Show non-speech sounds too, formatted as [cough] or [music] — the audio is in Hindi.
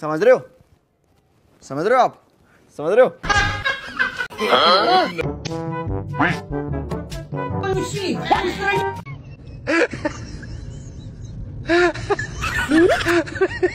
समझ रहे हो? समझ रहे हो आप? समझ रहे हो। हाँ। [laughs]